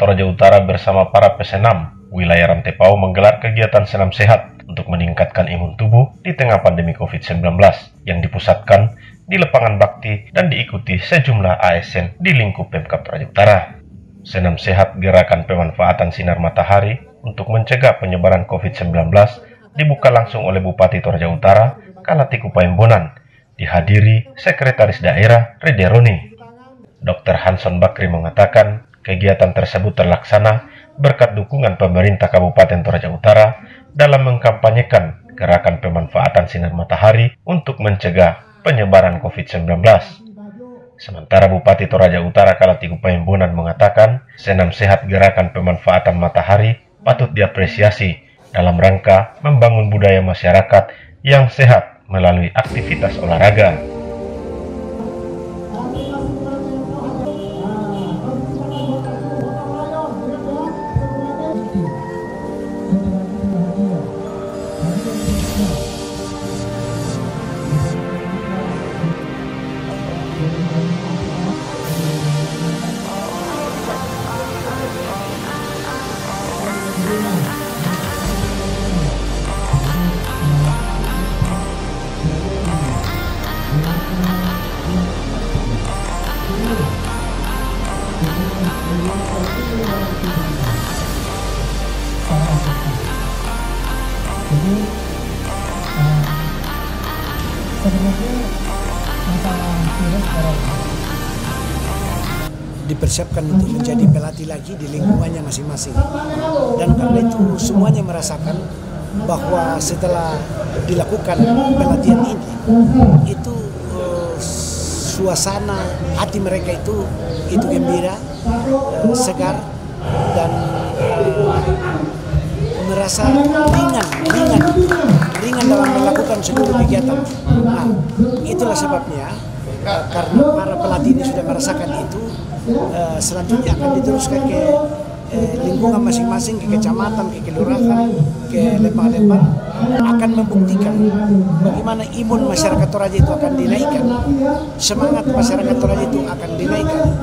Toraja Utara bersama para pesenam wilayah Rantepau menggelar kegiatan senam sehat untuk meningkatkan imun tubuh di tengah pandemi COVID-19 yang dipusatkan di Lepangan Bakti dan diikuti sejumlah ASN di lingkup Pemkap Toraja Utara. Senam sehat gerakan pemanfaatan sinar matahari untuk mencegah penyebaran COVID-19 dibuka langsung oleh Bupati Toraja Utara, Kalatiku Paembonan, dihadiri Sekretaris Daerah Rederoni. Dr. Hanson Bakri mengatakan kegiatan tersebut terlaksana berkat dukungan pemerintah Kabupaten Toraja Utara dalam mengkampanyekan gerakan pemanfaatan sinar matahari untuk mencegah penyebaran COVID-19. Sementara Bupati Toraja Utara Kalatiku Paimbonan mengatakan senam sehat gerakan pemanfaatan matahari patut diapresiasi dalam rangka membangun budaya masyarakat yang sehat melalui aktivitas olahraga. Dipersiapkan untuk menjadi pelatih lagi di lingkungannya masing-masing. Dan karena itu semuanya merasakan bahwa setelah dilakukan pelatihan ini, itu suasana hati mereka itu itu gembira, uh, segar dan uh, merasa ringan, ringan, ringan dalam melakukan seluruh kegiatan. Nah, itulah sebabnya uh, karena para pelatih ini sudah merasakan itu, selanjutnya akan diteruskan ke uh, lingkungan masing-masing, ke kecamatan, ke kelurahan, ke lembah-lembah, akan membuktikan bagaimana imun masyarakat Toraja itu akan dinaikkan, semangat masyarakat Toraja itu akan dinaikkan.